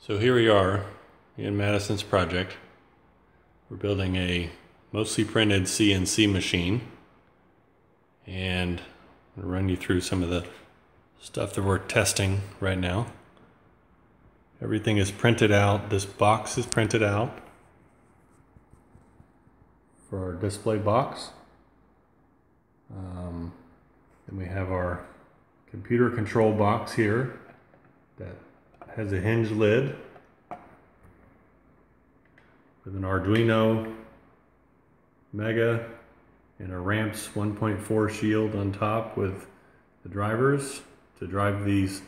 So here we are in Madison's project. We're building a mostly printed CNC machine. And I'm going to run you through some of the stuff that we're testing right now. Everything is printed out. This box is printed out for our display box. Um, then we have our computer control box here that has a hinge lid with an Arduino Mega and a Ramps 1.4 shield on top with the drivers to drive these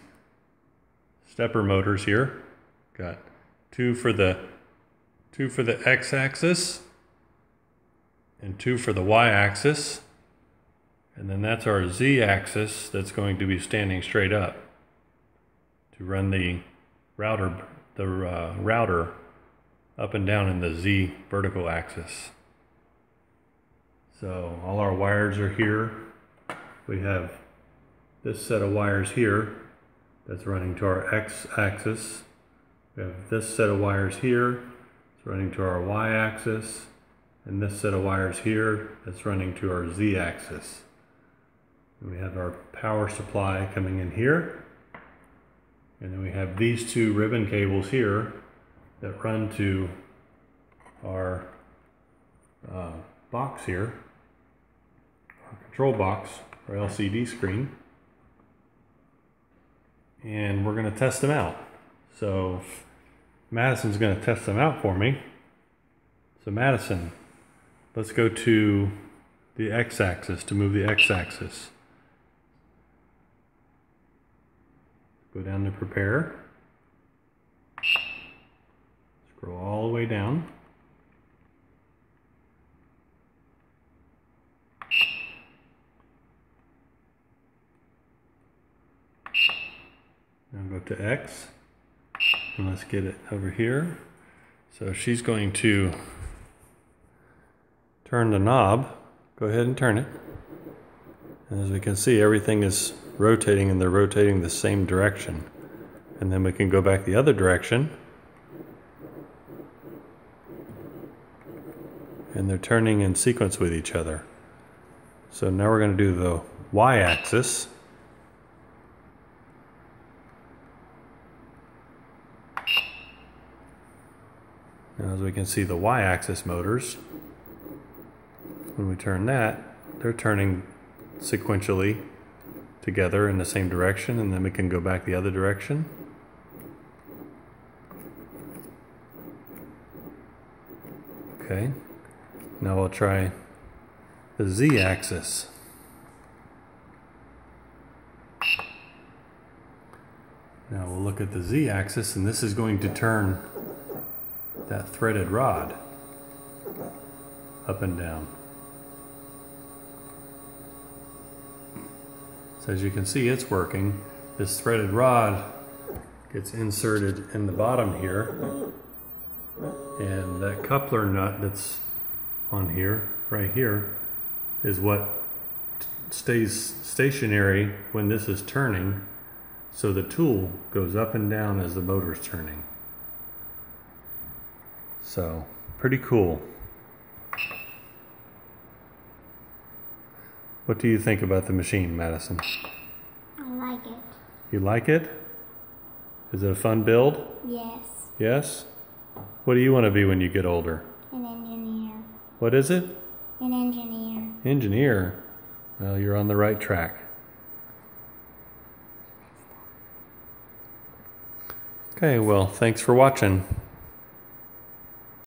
stepper motors here. Got two for the two for the x-axis and two for the y-axis. And then that's our z-axis that's going to be standing straight up to run the router the uh, router up and down in the z vertical axis. So all our wires are here. We have this set of wires here that's running to our x axis. We have this set of wires here, it's running to our y axis, and this set of wires here that's running to our z axis. And we have our power supply coming in here. And then we have these two ribbon cables here that run to our uh, box here, our control box, our LCD screen. And we're going to test them out. So Madison's going to test them out for me. So Madison, let's go to the x-axis to move the x-axis. Go down to prepare. Scroll all the way down. Now go to X and let's get it over here. So she's going to turn the knob. Go ahead and turn it. And as we can see, everything is rotating and they're rotating the same direction. And then we can go back the other direction. And they're turning in sequence with each other. So now we're going to do the y-axis. Now as we can see the y-axis motors, when we turn that, they're turning sequentially together in the same direction and then we can go back the other direction. Okay, now we'll try the z-axis. Now we'll look at the z-axis and this is going to turn that threaded rod up and down. As you can see, it's working. This threaded rod gets inserted in the bottom here. And that coupler nut that's on here, right here, is what stays stationary when this is turning. So the tool goes up and down as the motor's turning. So, pretty cool. What do you think about the machine, Madison? I like it. You like it? Is it a fun build? Yes. Yes? What do you want to be when you get older? An engineer. What is it? An engineer. Engineer. Well, you're on the right track. Okay, well, thanks for watching.